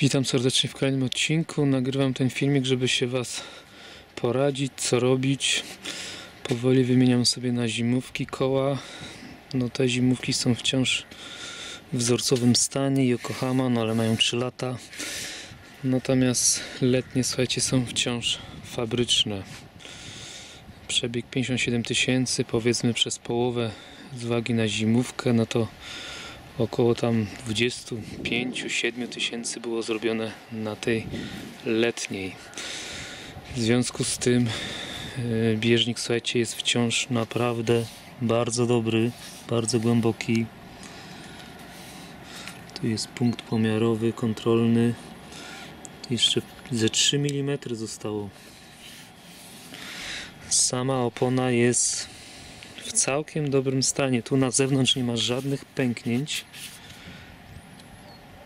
Witam serdecznie w kolejnym odcinku. Nagrywam ten filmik, żeby się Was poradzić, co robić. Powoli wymieniam sobie na zimówki koła. No te zimówki są wciąż w wzorcowym stanie Yokohama, no ale mają 3 lata. Natomiast letnie, słuchajcie, są wciąż fabryczne. Przebieg 57 tysięcy, powiedzmy przez połowę z wagi na zimówkę, no to około tam 25-7 tysięcy było zrobione na tej letniej. W związku z tym e, bieżnik, słuchajcie, jest wciąż naprawdę bardzo dobry, bardzo głęboki. Tu jest punkt pomiarowy, kontrolny. Jeszcze ze 3 mm zostało. Sama opona jest całkiem dobrym stanie. Tu na zewnątrz nie ma żadnych pęknięć.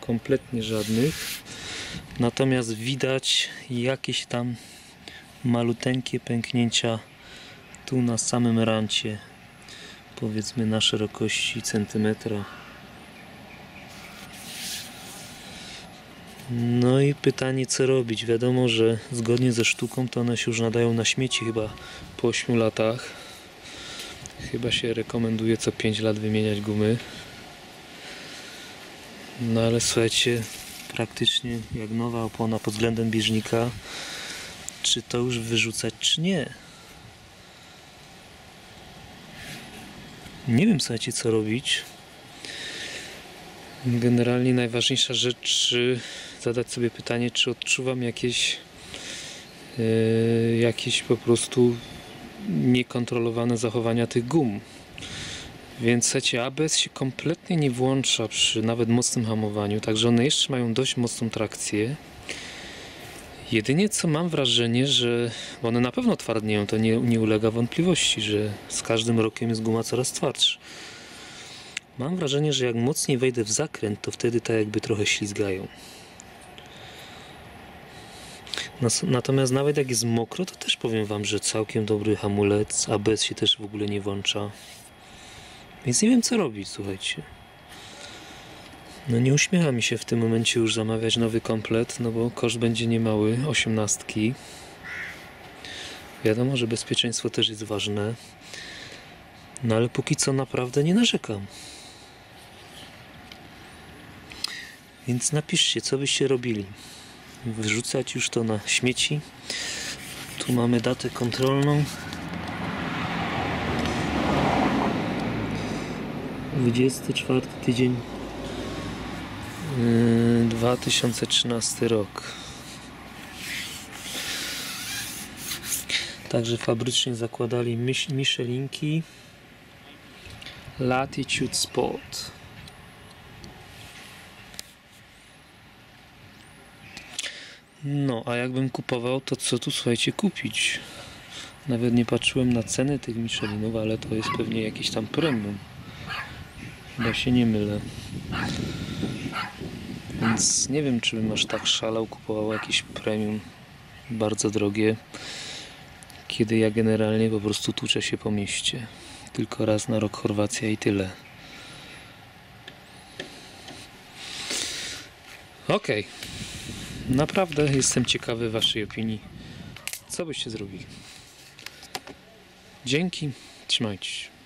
Kompletnie żadnych. Natomiast widać jakieś tam maluteńkie pęknięcia tu na samym rancie. Powiedzmy na szerokości centymetra. No i pytanie co robić. Wiadomo, że zgodnie ze sztuką to one się już nadają na śmieci chyba po 8 latach. Chyba się rekomenduje co 5 lat wymieniać gumy. No ale słuchajcie, praktycznie jak nowa opona pod względem bieżnika. Czy to już wyrzucać, czy nie? Nie wiem, słuchajcie, co robić. Generalnie najważniejsza rzecz, zadać sobie pytanie, czy odczuwam jakieś, yy, jakieś po prostu niekontrolowane zachowania tych gum. Więc słuchajcie, ABS się kompletnie nie włącza przy nawet mocnym hamowaniu, także one jeszcze mają dość mocną trakcję. Jedynie co mam wrażenie, że one na pewno twardnieją, to nie, nie ulega wątpliwości, że z każdym rokiem jest guma coraz twardsza. Mam wrażenie, że jak mocniej wejdę w zakręt, to wtedy tak jakby trochę ślizgają. Natomiast nawet jak jest mokro, to też powiem Wam, że całkiem dobry hamulec, ABS się też w ogóle nie włącza. Więc nie wiem co robić, słuchajcie. No nie uśmiecha mi się w tym momencie już zamawiać nowy komplet, no bo koszt będzie niemały, osiemnastki. Wiadomo, że bezpieczeństwo też jest ważne. No ale póki co naprawdę nie narzekam. Więc napiszcie, co byście robili. Wyrzucać już to na śmieci. Tu mamy datę kontrolną. 24 tydzień yy, 2013 rok. Także fabrycznie zakładali Mich- Michelinki Latitude Sport. No, a jakbym kupował, to co tu słuchajcie kupić? Nawet nie patrzyłem na ceny tych Michelinów, ale to jest pewnie jakieś tam premium. Chyba się nie mylę. Więc nie wiem, czy bym aż tak szalał, kupował jakieś premium bardzo drogie, kiedy ja generalnie po prostu tłuczę się po mieście. Tylko raz na rok Chorwacja i tyle. Okej. Naprawdę jestem ciekawy Waszej opinii. Co byście zrobili? Dzięki. Trzymajcie się.